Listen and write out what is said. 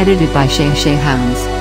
Edited by Shay Shay Hounds.